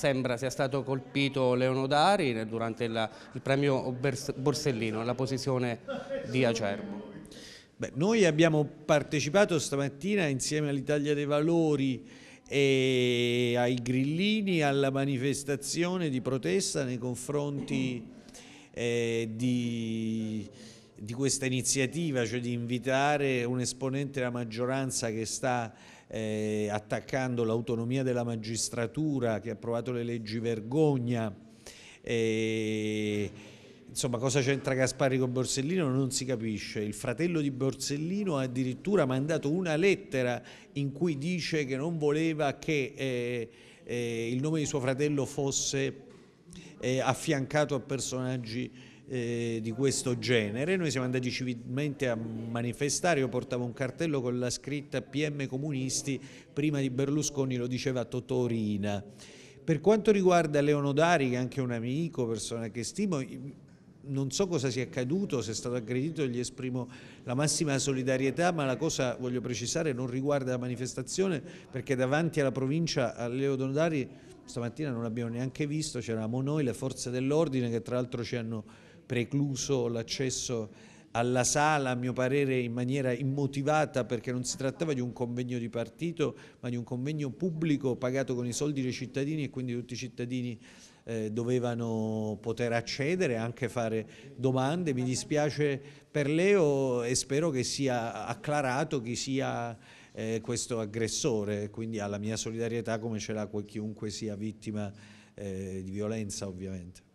sembra sia stato colpito Leonodari durante il, il premio Borsellino, nella posizione di Acerbo. Beh, noi abbiamo partecipato stamattina insieme all'Italia dei Valori e ai grillini alla manifestazione di protesta nei confronti eh, di, di, questa iniziativa, cioè di invitare un esponente della maggioranza che sta eh, attaccando l'autonomia della magistratura, che ha approvato le leggi vergogna. Eh, Insomma, cosa c'entra Gasparri con Borsellino non si capisce. Il fratello di Borsellino ha addirittura mandato una lettera in cui dice che non voleva che eh, eh, il nome di suo fratello fosse eh, affiancato a personaggi eh, di questo genere. Noi siamo andati civilmente a manifestare, io portavo un cartello con la scritta PM comunisti, prima di Berlusconi lo diceva Totorina. Per quanto riguarda Leonodari, che è anche un amico, persona che stimo, non so cosa sia accaduto, se è stato aggredito, gli esprimo la massima solidarietà, ma la cosa, voglio precisare, non riguarda la manifestazione perché davanti alla provincia a Leo Donodari stamattina non l'abbiamo neanche visto, c'eravamo noi, le forze dell'ordine che tra l'altro ci hanno precluso l'accesso alla sala, a mio parere in maniera immotivata perché non si trattava di un convegno di partito ma di un convegno pubblico pagato con i soldi dei cittadini e quindi tutti i cittadini eh, dovevano poter accedere, anche fare domande. Mi dispiace per Leo e spero che sia acclarato chi sia eh, questo aggressore, quindi ha la mia solidarietà come ce l'ha chiunque sia vittima eh, di violenza ovviamente.